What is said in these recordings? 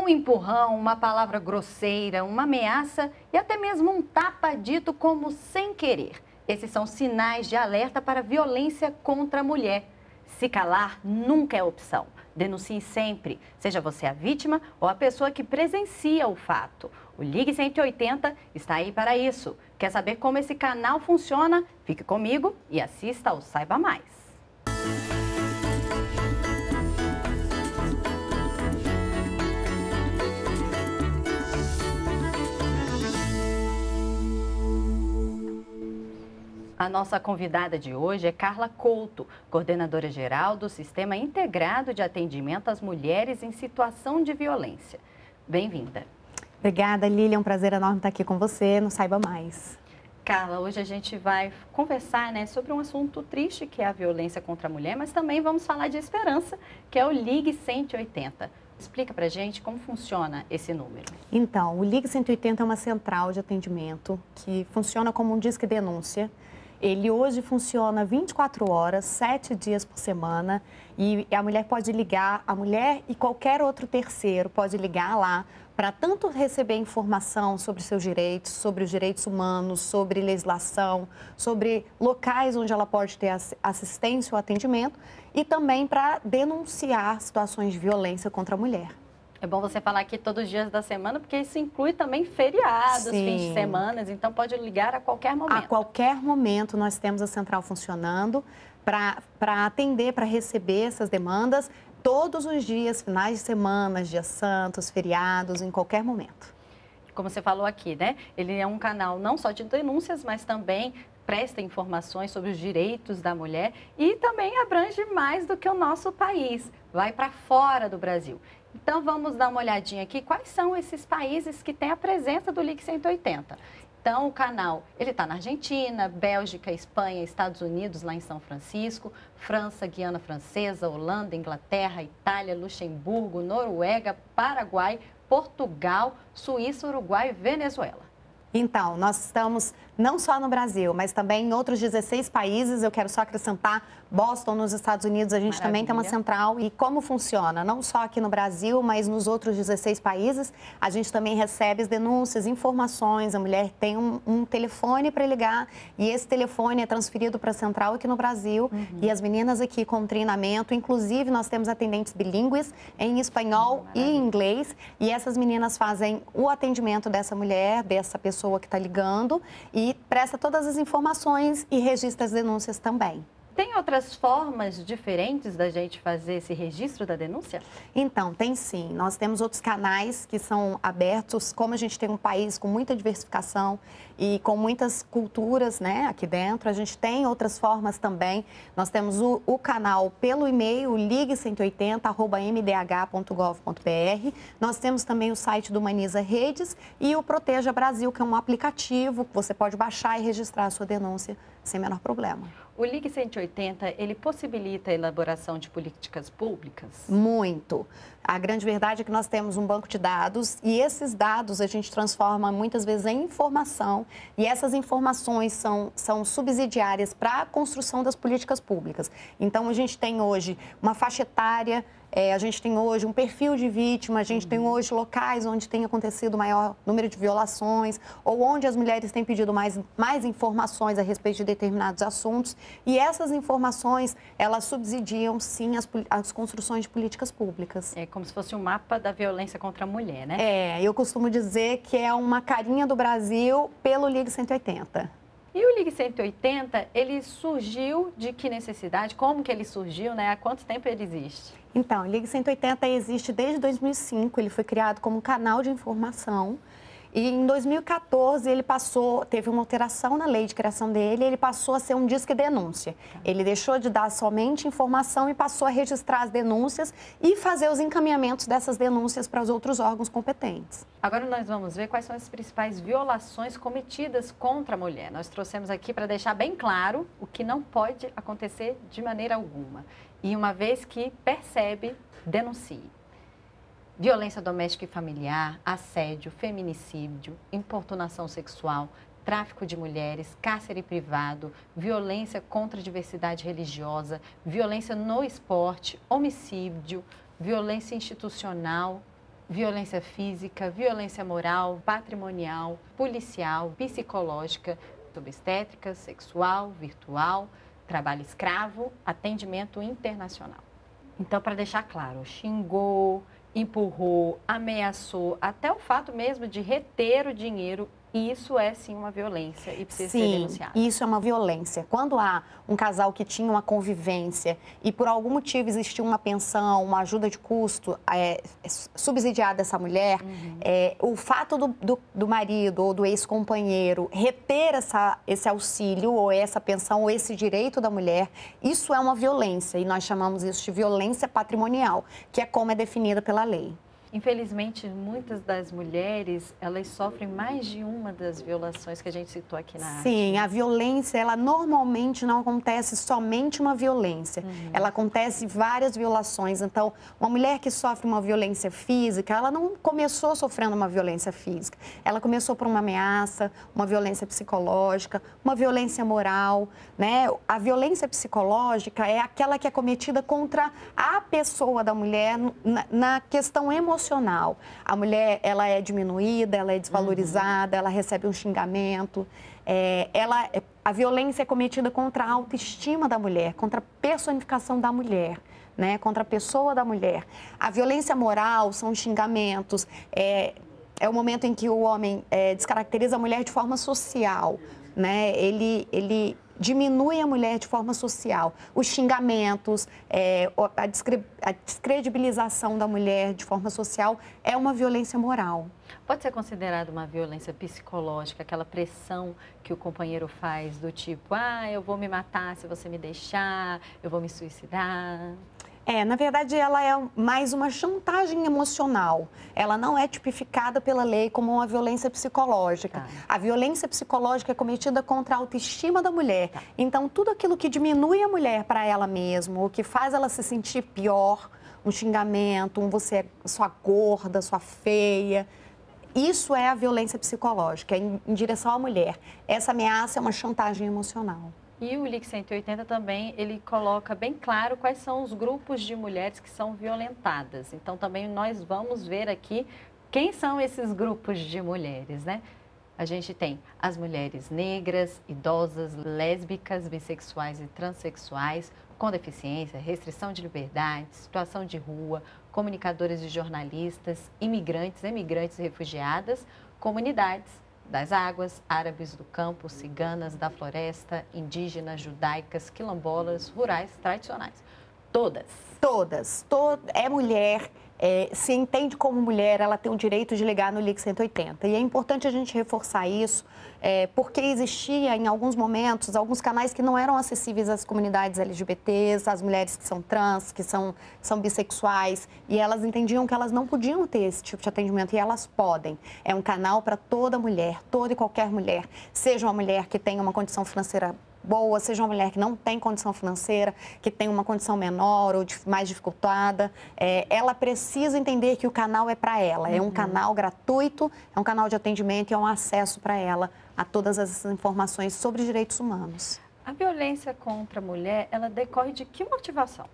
Um empurrão, uma palavra grosseira, uma ameaça e até mesmo um tapa dito como sem querer. Esses são sinais de alerta para violência contra a mulher. Se calar nunca é opção. Denuncie sempre, seja você a vítima ou a pessoa que presencia o fato. O Ligue 180 está aí para isso. Quer saber como esse canal funciona? Fique comigo e assista ao Saiba Mais. A nossa convidada de hoje é Carla Couto, coordenadora geral do Sistema Integrado de Atendimento às Mulheres em Situação de Violência. Bem-vinda. Obrigada, Lília. É um prazer enorme estar aqui com você no Saiba Mais. Carla, hoje a gente vai conversar né, sobre um assunto triste que é a violência contra a mulher, mas também vamos falar de esperança, que é o Ligue 180. Explica para gente como funciona esse número. Então, o Ligue 180 é uma central de atendimento que funciona como um disque denúncia ele hoje funciona 24 horas, 7 dias por semana e a mulher pode ligar, a mulher e qualquer outro terceiro pode ligar lá para tanto receber informação sobre seus direitos, sobre os direitos humanos, sobre legislação, sobre locais onde ela pode ter assistência ou atendimento e também para denunciar situações de violência contra a mulher. É bom você falar aqui todos os dias da semana, porque isso inclui também feriados, Sim. fins de semana, então pode ligar a qualquer momento. A qualquer momento nós temos a central funcionando para atender, para receber essas demandas todos os dias, finais de semana, dias santos, feriados, em qualquer momento. Como você falou aqui, né? Ele é um canal não só de denúncias, mas também presta informações sobre os direitos da mulher e também abrange mais do que o nosso país, vai para fora do Brasil. Então vamos dar uma olhadinha aqui, quais são esses países que têm a presença do LIC 180. Então, o canal, ele está na Argentina, Bélgica, Espanha, Estados Unidos, lá em São Francisco, França, Guiana Francesa, Holanda, Inglaterra, Itália, Luxemburgo, Noruega, Paraguai, Portugal, Suíça, Uruguai e Venezuela. Então, nós estamos não só no Brasil, mas também em outros 16 países. Eu quero só acrescentar Boston, nos Estados Unidos, a gente Maravilha. também tem uma central. E como funciona? Não só aqui no Brasil, mas nos outros 16 países, a gente também recebe as denúncias, informações. A mulher tem um, um telefone para ligar e esse telefone é transferido para a central aqui no Brasil. Uhum. E as meninas aqui com treinamento, inclusive nós temos atendentes bilíngues em espanhol e inglês. E essas meninas fazem o atendimento dessa mulher, dessa pessoa que está ligando e presta todas as informações e registra as denúncias também. Tem outras formas diferentes da gente fazer esse registro da denúncia? Então, tem sim. Nós temos outros canais que são abertos. Como a gente tem um país com muita diversificação e com muitas culturas né, aqui dentro, a gente tem outras formas também. Nós temos o, o canal pelo e-mail ligue180.mdh.gov.br. Nós temos também o site do Humaniza Redes e o Proteja Brasil, que é um aplicativo que você pode baixar e registrar a sua denúncia sem menor problema. O Ligue 180, ele possibilita a elaboração de políticas públicas? Muito. A grande verdade é que nós temos um banco de dados e esses dados a gente transforma muitas vezes em informação e essas informações são, são subsidiárias para a construção das políticas públicas. Então, a gente tem hoje uma faixa etária é, a gente tem hoje um perfil de vítima, a gente uhum. tem hoje locais onde tem acontecido maior número de violações ou onde as mulheres têm pedido mais, mais informações a respeito de determinados assuntos. E essas informações, elas subsidiam, sim, as, as construções de políticas públicas. É como se fosse um mapa da violência contra a mulher, né? É, eu costumo dizer que é uma carinha do Brasil pelo Ligue 180. E o Ligue 180, ele surgiu de que necessidade? Como que ele surgiu, né? Há quanto tempo ele existe? Então, o Ligue 180 existe desde 2005, ele foi criado como um canal de informação e em 2014 ele passou, teve uma alteração na lei de criação dele, ele passou a ser um disque denúncia. Ele deixou de dar somente informação e passou a registrar as denúncias e fazer os encaminhamentos dessas denúncias para os outros órgãos competentes. Agora nós vamos ver quais são as principais violações cometidas contra a mulher. Nós trouxemos aqui para deixar bem claro o que não pode acontecer de maneira alguma. E uma vez que percebe, denuncie violência doméstica e familiar, assédio, feminicídio, importunação sexual, tráfico de mulheres, cárcere privado, violência contra a diversidade religiosa, violência no esporte, homicídio, violência institucional violência física, violência moral, patrimonial, policial, psicológica, obstétrica, sexual, virtual, trabalho escravo, atendimento internacional. Então, para deixar claro, xingou, empurrou, ameaçou, até o fato mesmo de reter o dinheiro isso é sim uma violência e precisa sim, ser denunciado. Isso é uma violência. Quando há um casal que tinha uma convivência e por algum motivo existiu uma pensão, uma ajuda de custo é, subsidiada essa mulher, uhum. é, o fato do, do, do, marido ou do ex-companheiro reter essa, esse auxílio ou essa pensão ou esse direito da mulher, isso é uma violência e nós chamamos isso de violência patrimonial, que é como é definida pela lei. Infelizmente, muitas das mulheres, elas sofrem mais de uma das violações que a gente citou aqui na Sim, arte. a violência, ela normalmente não acontece somente uma violência. Uhum. Ela acontece várias violações. Então, uma mulher que sofre uma violência física, ela não começou sofrendo uma violência física. Ela começou por uma ameaça, uma violência psicológica, uma violência moral, né? A violência psicológica é aquela que é cometida contra a pessoa da mulher na, na questão emocional emocional. A mulher, ela é diminuída, ela é desvalorizada, uhum. ela recebe um xingamento. É, ela, a violência é cometida contra a autoestima da mulher, contra a personificação da mulher. Né, contra a pessoa da mulher. A violência moral são xingamentos, é, é o momento em que o homem é, descaracteriza a mulher de forma social, né? Ele, ele diminui a mulher de forma social. Os xingamentos, é, a, descre a descredibilização da mulher de forma social é uma violência moral. Pode ser considerada uma violência psicológica, aquela pressão que o companheiro faz do tipo, ah, eu vou me matar se você me deixar, eu vou me suicidar. É, na verdade, ela é mais uma chantagem emocional. Ela não é tipificada pela lei como uma violência psicológica. Tá. A violência psicológica é cometida contra a autoestima da mulher. Tá. Então, tudo aquilo que diminui a mulher para ela mesma, o que faz ela se sentir pior, um xingamento, um você é sua gorda, sua feia, isso é a violência psicológica em, em direção à mulher. Essa ameaça é uma chantagem emocional. E o LIC 180 também, ele coloca bem claro quais são os grupos de mulheres que são violentadas. Então, também nós vamos ver aqui quem são esses grupos de mulheres, né? A gente tem as mulheres negras, idosas, lésbicas, bissexuais e transexuais, com deficiência, restrição de liberdade, situação de rua, comunicadores e jornalistas, imigrantes, emigrantes e refugiadas, comunidades, das águas, árabes do campo, ciganas da floresta, indígenas, judaicas, quilombolas, rurais, tradicionais. Todas. Todas. Todo, é mulher, é, se entende como mulher, ela tem o direito de ligar no LIC 180. E é importante a gente reforçar isso, é, porque existia em alguns momentos alguns canais que não eram acessíveis às comunidades LGBTs, às mulheres que são trans, que são, são bissexuais, e elas entendiam que elas não podiam ter esse tipo de atendimento, e elas podem. É um canal para toda mulher, toda e qualquer mulher, seja uma mulher que tenha uma condição financeira boa, seja uma mulher que não tem condição financeira, que tem uma condição menor ou mais dificultada, é, ela precisa entender que o canal é para ela. É um uhum. canal gratuito, é um canal de atendimento e é um acesso para ela a todas as informações sobre direitos humanos. A violência contra a mulher, ela decorre de que motivação?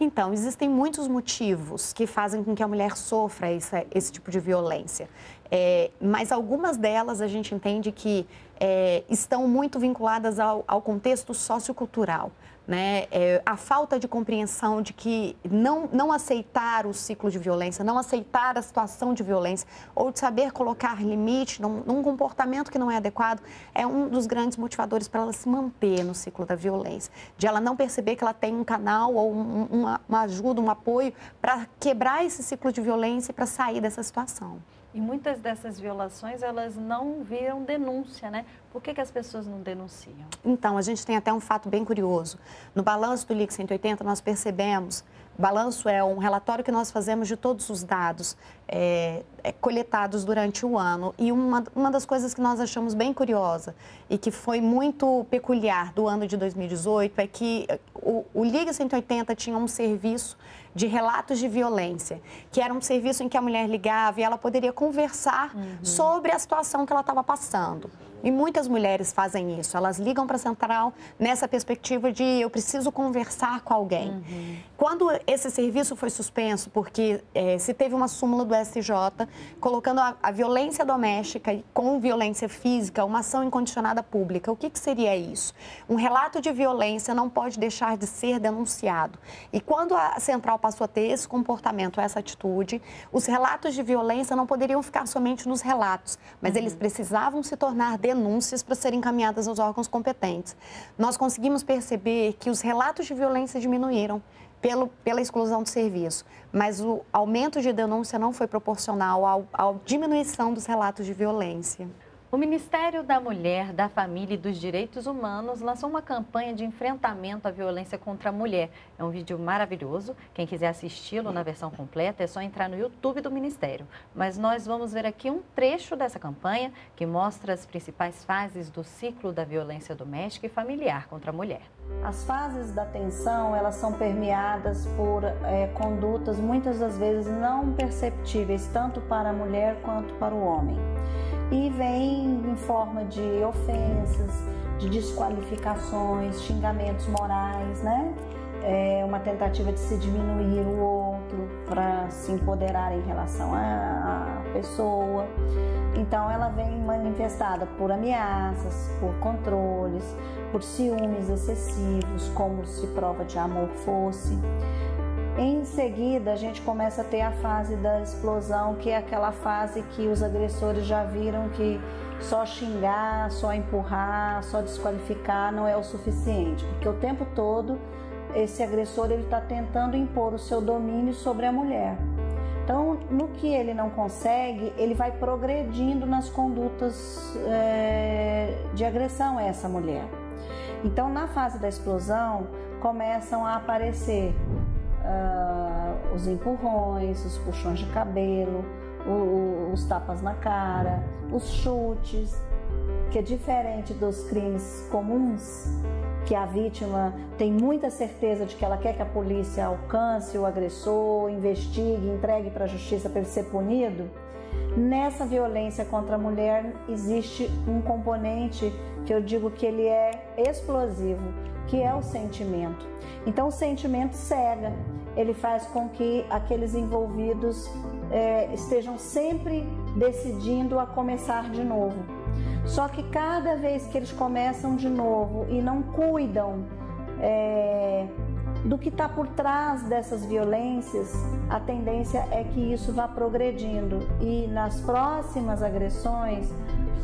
Então, existem muitos motivos que fazem com que a mulher sofra esse, esse tipo de violência. É, mas algumas delas a gente entende que é, estão muito vinculadas ao, ao contexto sociocultural. Né? É, a falta de compreensão de que não, não aceitar o ciclo de violência, não aceitar a situação de violência, ou de saber colocar limite num, num comportamento que não é adequado, é um dos grandes motivadores para ela se manter no ciclo da violência. De ela não perceber que ela tem um canal ou um, uma, uma ajuda, um apoio para quebrar esse ciclo de violência e para sair dessa situação. E muitas dessas violações, elas não viram denúncia, né? Por que, que as pessoas não denunciam? Então, a gente tem até um fato bem curioso. No balanço do LIC 180, nós percebemos Balanço é um relatório que nós fazemos de todos os dados é, é, coletados durante o ano. E uma, uma das coisas que nós achamos bem curiosa e que foi muito peculiar do ano de 2018 é que o, o Liga 180 tinha um serviço de relatos de violência, que era um serviço em que a mulher ligava e ela poderia conversar uhum. sobre a situação que ela estava passando. E muitas mulheres fazem isso, elas ligam para a central nessa perspectiva de eu preciso conversar com alguém. Uhum. Quando esse serviço foi suspenso, porque é, se teve uma súmula do STJ colocando a, a, violência doméstica com violência física, uma ação incondicionada pública, o que, que seria isso? Um relato de violência não pode deixar de ser denunciado. E quando a central passou a ter esse comportamento, essa atitude, os relatos de violência não poderiam ficar somente nos relatos, mas uhum. eles precisavam se tornar denúncias para serem encaminhadas aos órgãos competentes. Nós conseguimos perceber que os relatos de violência diminuíram pelo, pela exclusão do serviço, mas o aumento de denúncia não foi proporcional à diminuição dos relatos de violência. O Ministério da Mulher, da Família e dos Direitos Humanos lançou uma campanha de enfrentamento à violência contra a mulher. É um vídeo maravilhoso. Quem quiser assisti-lo na versão completa é só entrar no YouTube do Ministério. Mas nós vamos ver aqui um trecho dessa campanha que mostra as principais fases do ciclo da violência doméstica e familiar contra a mulher. As fases da tensão, elas são permeadas por é, condutas muitas das vezes não perceptíveis tanto para a mulher quanto para o homem e vem em forma de ofensas, de desqualificações, xingamentos morais, né? É uma tentativa de se diminuir o outro para se empoderar em relação à pessoa. Então ela vem manifestada por ameaças, por controles, por ciúmes excessivos, como se prova de amor fosse. Em seguida, a gente começa a ter a fase da explosão, que é aquela fase que os agressores já viram que só xingar, só empurrar, só desqualificar não é o suficiente, porque o tempo todo esse agressor ele está tentando impor o seu domínio sobre a mulher. Então, no que ele não consegue, ele vai progredindo nas condutas é, de agressão a essa mulher. Então, na fase da explosão, começam a aparecer uh, os empurrões, os puxões de cabelo, o, os tapas na cara, os chutes, que é diferente dos crimes comuns, que a vítima tem muita certeza de que ela quer que a polícia alcance o agressor, investigue, entregue para a justiça para ele ser punido. Nessa violência contra a mulher existe um componente que eu digo que ele é explosivo, que é o sentimento. Então o sentimento cega, ele faz com que aqueles envolvidos é, estejam sempre decidindo a começar de novo. Só que cada vez que eles começam de novo e não cuidam é, do que está por trás dessas violências, a tendência é que isso vá progredindo e nas próximas agressões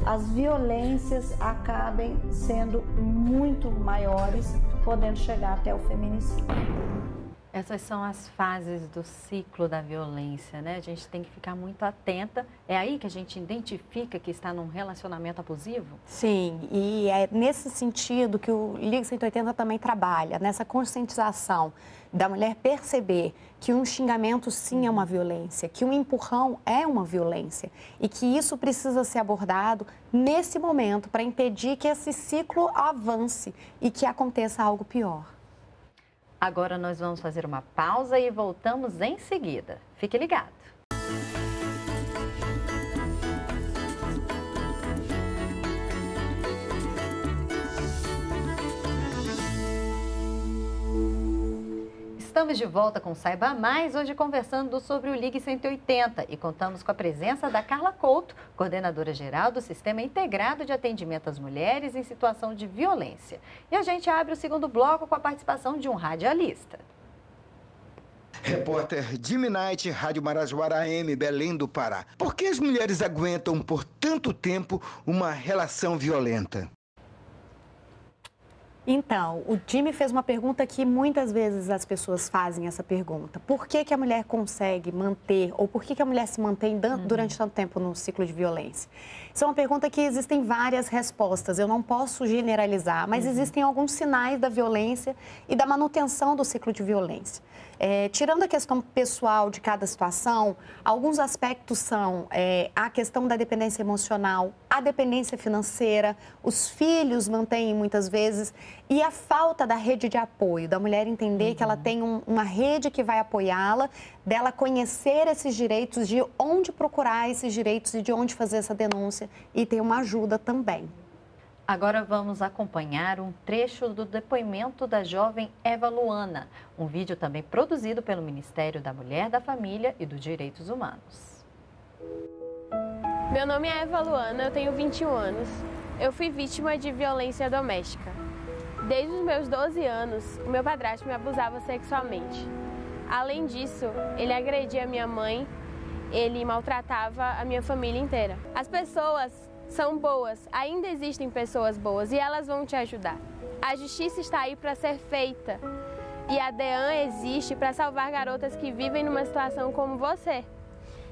as violências acabem sendo muito maiores, podendo chegar até o feminicídio. Essas são as fases do ciclo da violência, né? A gente tem que ficar muito atenta. É aí que a gente identifica que está num relacionamento abusivo? Sim, e é nesse sentido que o Liga 180 também trabalha, nessa conscientização da mulher perceber que um xingamento sim é uma violência, que um empurrão é uma violência e que isso precisa ser abordado nesse momento para impedir que esse ciclo avance e que aconteça algo pior. Agora nós vamos fazer uma pausa e voltamos em seguida. Fique ligado. Estamos de volta com Saiba Mais, hoje conversando sobre o Ligue 180 e contamos com a presença da Carla Couto, coordenadora geral do Sistema Integrado de Atendimento às Mulheres em Situação de Violência. E a gente abre o segundo bloco com a participação de um radialista. Repórter Jimmy Knight, Rádio Marajoara AM, Belém do Pará. Por que as mulheres aguentam por tanto tempo uma relação violenta? Então, o Jimmy fez uma pergunta que muitas vezes as pessoas fazem essa pergunta. Por que, que a mulher consegue manter, ou por que, que a mulher se mantém uhum. durante tanto tempo no ciclo de violência? Isso é uma pergunta que existem várias respostas. Eu não posso generalizar, mas uhum. existem alguns sinais da violência e da manutenção do ciclo de violência. É, tirando a questão pessoal de cada situação, alguns aspectos são é, a questão da dependência emocional, a dependência financeira, os filhos mantêm muitas vezes e a falta da rede de apoio, da mulher entender uhum. que ela uhum. tem um, uma rede que vai apoiá-la, dela conhecer esses direitos, de onde procurar esses direitos e de onde fazer essa denúncia e ter uma ajuda também. Agora vamos acompanhar um trecho do depoimento da jovem Eva Luana, um vídeo também produzido pelo Ministério da Mulher, da Família e dos Direitos Humanos. Meu nome é Eva Luana, eu tenho 21 anos. Eu fui vítima de violência doméstica. Desde os meus 12 anos, o meu padrasto me abusava sexualmente. Além disso, ele agredia minha mãe, ele maltratava a minha família inteira. As pessoas são boas, ainda existem pessoas boas e elas vão te ajudar. A justiça está aí para ser feita e a DEAN existe para salvar garotas que vivem numa situação como você.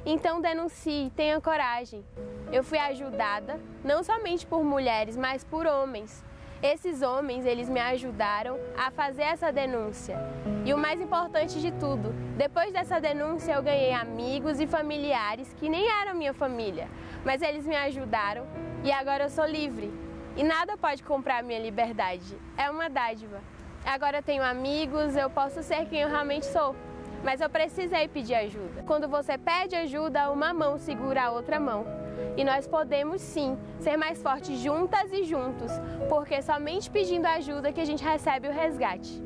Então denuncie, tenha coragem. Eu fui ajudada não somente por mulheres, mas por homens. Esses homens, eles me ajudaram a fazer essa denúncia. E o mais importante de tudo, depois dessa denúncia eu ganhei amigos e familiares que nem eram minha família, mas eles me ajudaram e agora eu sou livre. E nada pode comprar minha liberdade. É uma dádiva. Agora eu tenho amigos, eu posso ser quem eu realmente sou. Mas eu precisei pedir ajuda. Quando você pede ajuda, uma mão segura a outra mão. E nós podemos sim ser mais fortes juntas e juntos, porque somente pedindo ajuda que a gente recebe o resgate.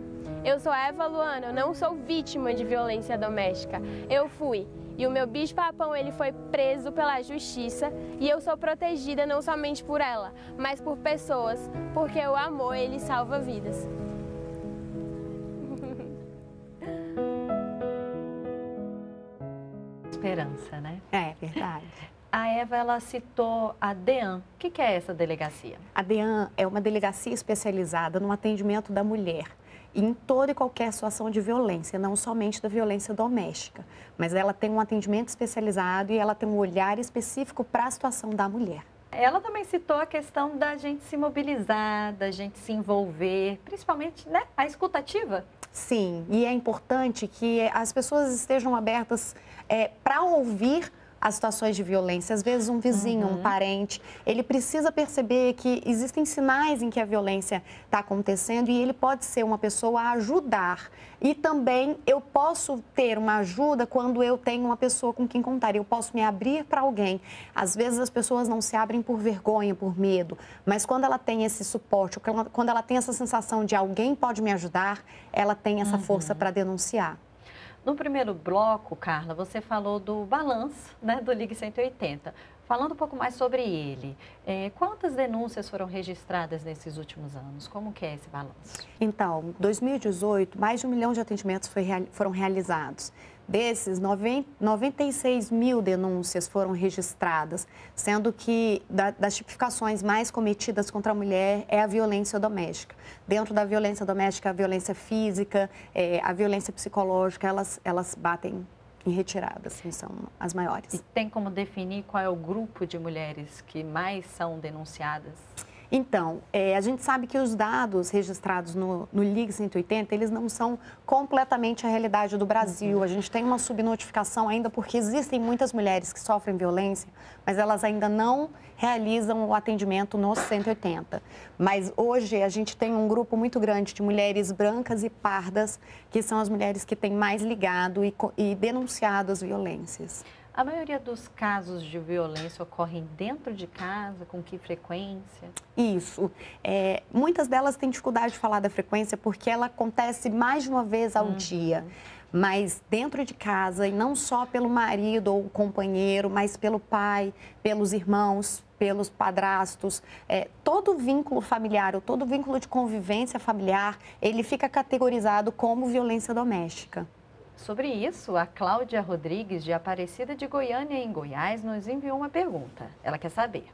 Eu sou Eva Luana, eu não sou vítima de violência doméstica. Eu fui. E o meu bicho-papão ele foi preso pela justiça e eu sou protegida não somente por ela, mas por pessoas, porque o amor ele salva vidas. Esperança, né? É verdade. A Eva, ela citou a DEAN. O que é essa delegacia? A DEAN é uma delegacia especializada no atendimento da mulher em toda e qualquer situação de violência, não somente da violência doméstica, mas ela tem um atendimento especializado e ela tem um olhar específico para a situação da mulher. Ela também citou a questão da gente se mobilizar, da gente se envolver, principalmente né, a escutativa. Sim, e é importante que as pessoas estejam abertas é, para ouvir as situações de violência. Às vezes, um vizinho, uhum. um parente, ele precisa perceber que existem sinais em que a violência está acontecendo e ele pode ser uma pessoa a ajudar. E também eu posso ter uma ajuda quando eu tenho uma pessoa com quem contar. Eu posso me abrir para alguém. Às vezes, as pessoas não se abrem por vergonha, por medo, mas quando ela tem esse suporte, quando ela tem essa sensação de alguém pode me ajudar, ela tem essa uhum. força para denunciar. No primeiro bloco, Carla, você falou do balanço né, do Ligue 180. Falando um pouco mais sobre ele, é, quantas denúncias foram registradas nesses últimos anos? Como que é esse balanço? Então, 2018, mais de um milhão de atendimentos foram realizados. Desses, 90, 96 mil denúncias foram registradas, sendo que da, das tipificações mais cometidas contra a mulher é a violência doméstica. Dentro da violência doméstica, a violência física, é, a violência psicológica, elas, elas batem em retirada, assim, são as maiores. E tem como definir qual é o grupo de mulheres que mais são denunciadas? Então, é, a gente sabe que os dados registrados no, no Ligue 180, eles não são completamente a realidade do Brasil. Uhum. A gente tem uma subnotificação ainda porque existem muitas mulheres que sofrem violência, mas elas ainda não realizam o atendimento no 180. Mas hoje a gente tem um grupo muito grande de mulheres brancas e pardas, que são as mulheres que têm mais ligado e, e denunciado as violências. A maioria dos casos de violência ocorrem dentro de casa, com que frequência? Isso. É, muitas delas têm dificuldade de falar da frequência porque ela acontece mais de uma vez ao uhum. dia. Mas dentro de casa, e não só pelo marido ou companheiro, mas pelo pai, pelos irmãos, pelos padrastos, é, todo vínculo familiar ou todo vínculo de convivência familiar, ele fica categorizado como violência doméstica. Sobre isso, a Cláudia Rodrigues, de Aparecida de Goiânia, em Goiás, nos enviou uma pergunta. Ela quer saber.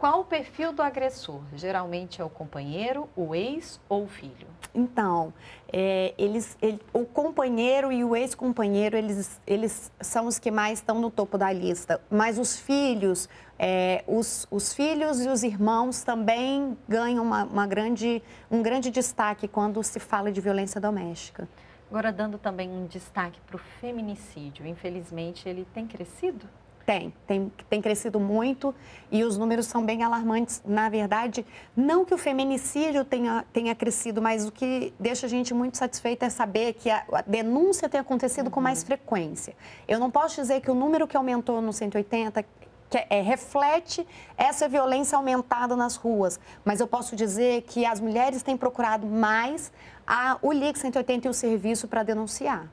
Qual o perfil do agressor? Geralmente é o companheiro, o ex ou o filho? Então, é, eles, ele, o companheiro e o ex-companheiro, eles, eles são os que mais estão no topo da lista. Mas os filhos, é, os, os filhos e os irmãos também ganham uma, uma grande, um grande destaque quando se fala de violência doméstica. Agora, dando também um destaque para o feminicídio, infelizmente ele tem crescido? Tem, tem, tem crescido muito e os números são bem alarmantes. Na verdade, não que o feminicídio tenha, tenha crescido, mas o que deixa a gente muito satisfeita é saber que a, a denúncia tem acontecido uhum. com mais frequência. Eu não posso dizer que o número que aumentou no 180 que é, é, reflete essa violência aumentada nas ruas. Mas eu posso dizer que as mulheres têm procurado mais a, o LIC 180 e o serviço para denunciar.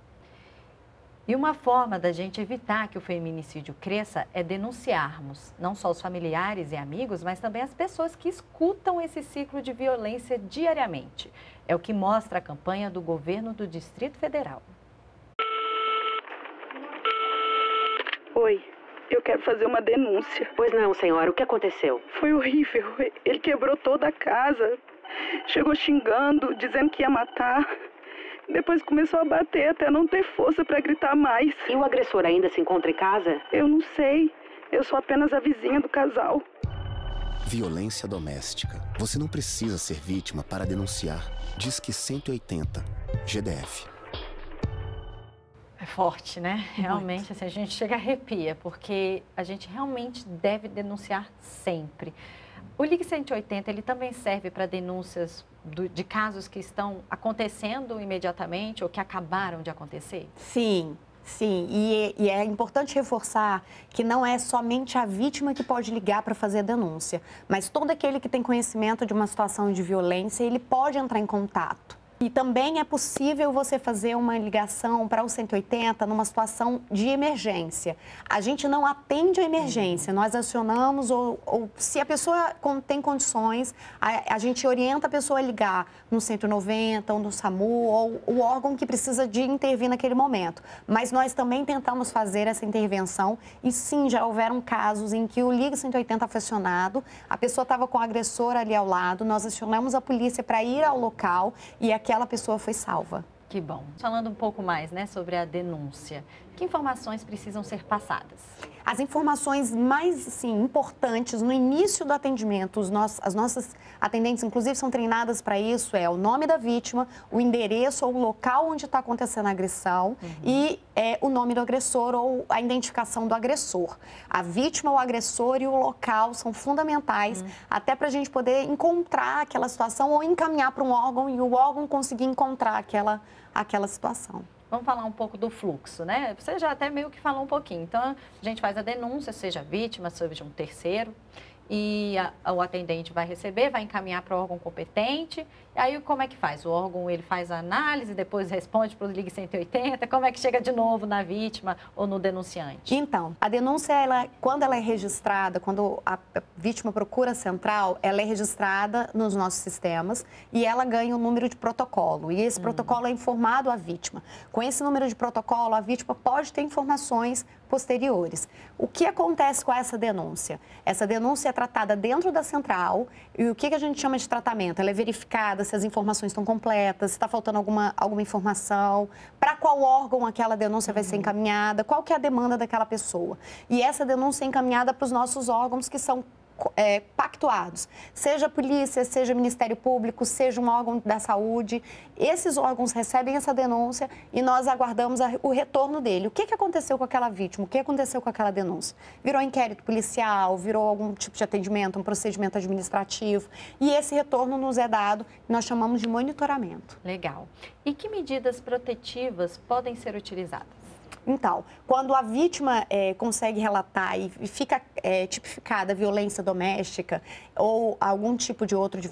E uma forma da gente evitar que o feminicídio cresça é denunciarmos não só os familiares e amigos, mas também as pessoas que escutam esse ciclo de violência diariamente. É o que mostra a campanha do governo do Distrito Federal. Oi, eu quero fazer uma denúncia. Pois não, senhora, o que aconteceu? Foi horrível. Ele quebrou toda a casa. Chegou xingando, dizendo que ia matar. Depois começou a bater até não ter força para gritar mais. E o agressor ainda se encontra em casa? Eu não sei. Eu sou apenas a vizinha do casal. Violência doméstica. Você não precisa ser vítima para denunciar. Diz que 180. GDF. É forte, né? Realmente, assim, a gente chega a arrepia, porque a gente realmente deve denunciar sempre. O Ligue 180, ele também serve para denúncias do, de casos que estão acontecendo imediatamente ou que acabaram de acontecer? Sim, Sim, e, e, é importante reforçar que não é somente a vítima que pode ligar para fazer a denúncia, mas todo aquele que tem conhecimento de uma situação de violência, ele pode entrar em contato. E também é possível você fazer uma ligação para o 180 numa situação de emergência. A gente não atende a emergência, nós acionamos, ou, ou se a pessoa tem condições, a, a, gente orienta a pessoa a ligar no 190 ou no SAMU, ou o órgão que precisa de intervir naquele momento. Mas nós também tentamos fazer essa intervenção e sim, já houveram casos em que o Liga 180 foi acionado, a pessoa estava com o agressor ali ao lado, nós acionamos a polícia para ir ao local e aqui aquela pessoa foi salva. Que bom. Falando um pouco mais né, sobre a denúncia, que informações precisam ser passadas? As informações mais assim, importantes no início do atendimento, os nossos, as nossas atendentes, inclusive, são treinadas para isso: é o nome da vítima, o endereço ou o local onde está acontecendo a agressão uhum. e é, o nome do agressor ou a identificação do agressor. A vítima, o agressor e o local são fundamentais uhum. até para a gente poder encontrar aquela situação ou encaminhar para um órgão e o órgão conseguir encontrar aquela, aquela situação. Vamos falar um pouco do fluxo, né? Você já até meio que falou um pouquinho. Então, a gente faz a denúncia, seja vítima, seja um terceiro, e a, o atendente vai receber, vai encaminhar para o órgão competente. E aí, como é que faz? O órgão ele faz a análise, depois responde para o Ligue 180. Como é que chega de novo na vítima ou no denunciante? Então, a denúncia, ela, quando ela é registrada, quando a vítima procura a central, ela é registrada nos nossos sistemas e ela ganha um número de protocolo. E esse hum. protocolo é informado à vítima. Com esse número de protocolo, a vítima pode ter informações posteriores. O que acontece com essa denúncia? Essa denúncia é tratada dentro da central e o que a gente chama de tratamento? Ela é verificada se as informações estão completas, se está faltando alguma, alguma informação, para qual órgão aquela denúncia vai ser uhum. encaminhada, qual que é a demanda daquela pessoa. E essa denúncia é encaminhada para os nossos órgãos que são é, pactuados, seja polícia, seja Ministério Público, seja um órgão da saúde. Esses órgãos recebem essa denúncia e nós aguardamos a, o retorno dele. O que, que aconteceu com aquela vítima? O que aconteceu com aquela denúncia? Virou inquérito policial, virou algum tipo de atendimento, um procedimento administrativo. E esse retorno nos é dado, nós chamamos de monitoramento. Legal. E que medidas protetivas podem ser utilizadas? Então, quando a vítima é, consegue relatar e fica é, tipificada violência doméstica ou algum tipo de, outro, de,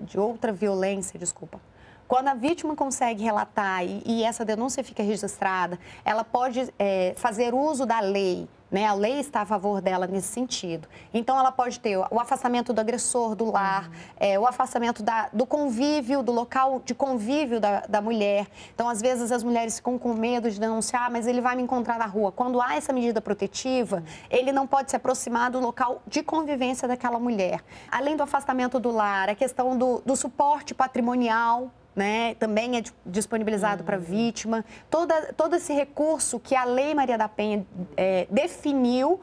de outra violência, desculpa, quando a vítima consegue relatar e, e, essa denúncia fica registrada, ela pode é, fazer uso da lei né? A lei está a favor dela nesse sentido. Então, ela pode ter o afastamento do agressor do lar, uhum. é, o afastamento da, do convívio, do local de convívio da, da mulher. Então, às vezes, as mulheres ficam com medo de denunciar, mas ele vai me encontrar na rua. Quando há essa medida protetiva, uhum. ele não pode se aproximar do local de convivência daquela mulher. Além do afastamento do lar, a questão do, do suporte patrimonial né, também é disponibilizado uhum. para a vítima. Toda, todo esse recurso que a Lei Maria da Penha é, definiu,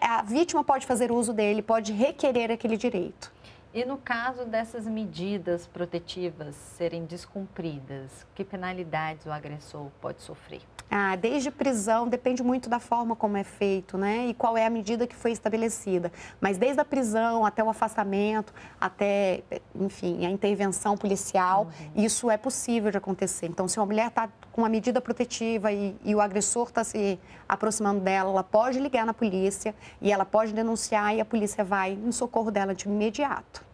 a vítima pode fazer uso dele, pode requerer aquele direito. E no caso dessas medidas protetivas serem descumpridas, que penalidades o agressor pode sofrer? Ah, desde prisão, depende muito da forma como é feito, né? E qual é a medida que foi estabelecida. Mas desde a prisão até o afastamento, até, enfim, a intervenção policial, uhum. isso é possível de acontecer. Então, se uma mulher está com uma medida protetiva e, e o agressor está se aproximando dela, ela pode ligar na polícia e ela pode denunciar e a polícia vai em socorro dela de imediato.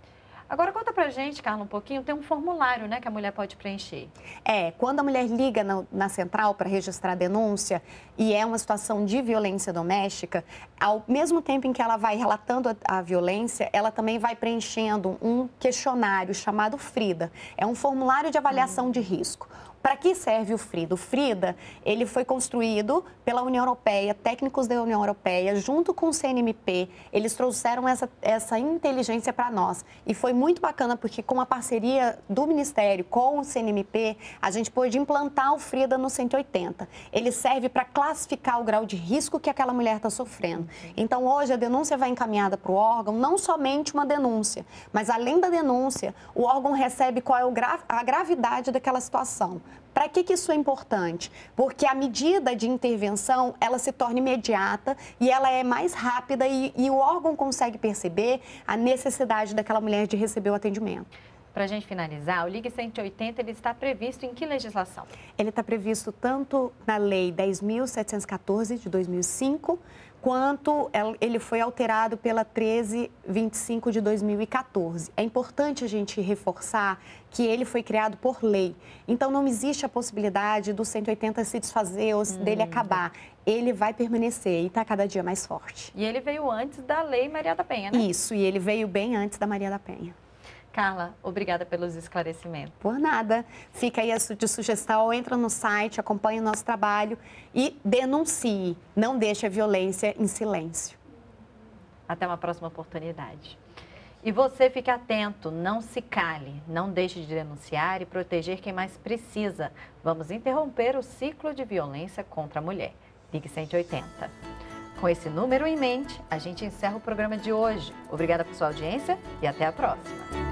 Agora conta pra gente, Carla, um pouquinho, tem um formulário, né, que a mulher pode preencher. É, quando a mulher liga na, na central para registrar a denúncia e é uma situação de violência doméstica, ao mesmo tempo em que ela vai relatando a, a violência, ela também vai preenchendo um questionário chamado FRIDA. É um formulário de avaliação hum. de risco. Para que serve o FRIDA? O FRIDA, ele foi construído pela União Europeia, técnicos da União Europeia, junto com o CNMP, eles trouxeram essa, essa inteligência para nós. E foi muito bacana porque com a parceria do Ministério com o CNMP, a gente pôde implantar o FRIDA no 180. Ele serve para classificar o grau de risco que aquela mulher está sofrendo. Então, hoje, a denúncia vai encaminhada para o órgão, não somente uma denúncia, mas além da denúncia, o órgão recebe qual é a gravidade daquela situação. Para que, que isso é importante? Porque a medida de intervenção, ela se torna imediata e ela é mais rápida e, e o órgão consegue perceber a necessidade daquela mulher de receber o atendimento. Para a gente finalizar, o Ligue 180 ele está previsto em que legislação? Ele está previsto tanto na Lei 10.714 de 2005, quanto ele foi alterado pela 1325 de 2014. É importante a gente reforçar que ele foi criado por lei. Então não existe a possibilidade do 180 se desfazer ou hum. dele acabar. Ele vai permanecer e está cada dia mais forte. E ele veio antes da Lei Maria da Penha, né? Isso, e ele veio bem antes da Maria da Penha. Carla, obrigada pelos esclarecimentos. Por nada. Fica aí de sugestão, entra no site, acompanhe o nosso trabalho e denuncie. Não deixe a violência em silêncio. Até uma próxima oportunidade. E você fique atento, não se cale, não deixe de denunciar e proteger quem mais precisa. Vamos interromper o ciclo de violência contra a mulher. Ligue 180. Com esse número em mente, a gente encerra o programa de hoje. Obrigada por sua audiência e até a próxima.